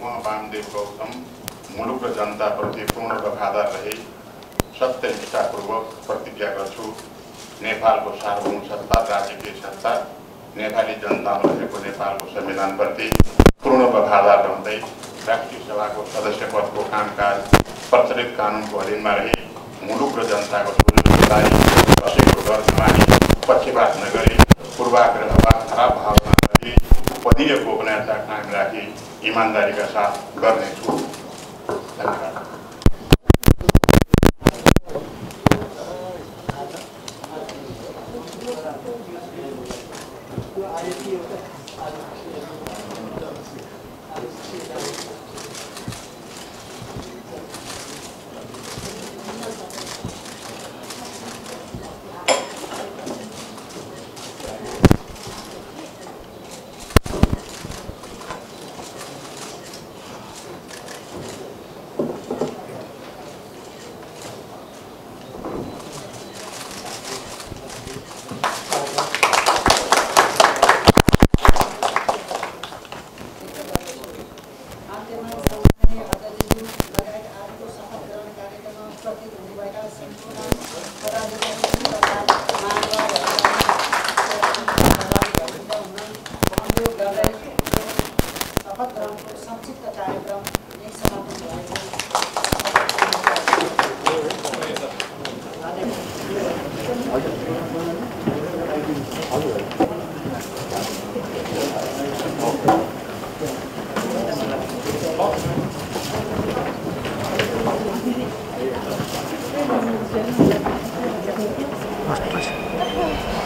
म वामदेव गौतम मुलुक र जनताप्रति पूर्ण वफादार रही सत्यनिष्ठापूर्वक प्रतिज्ञा गर्छु। नेपालको सार्वभौम सत्ता राजकीय सत्ता नेपाली जनतामा रहेको नेपालको संविधानप्रति पूर्ण वफादार रहँदै राष्ट्रिय सभाको सदस्य पदको कामकाज प्रचलित कानुनको अधीनमा रही मुलुक र जनताको सुरक्षालाई कसैको पक्षपात नगरी पूर्वाग्रह वा खराब पदीय कायम राखी इमान्दारीका साथ गर्नेछु धन्यवाद पदाधिकारी तथा संक्षिप्त कार्यक्रम 大去？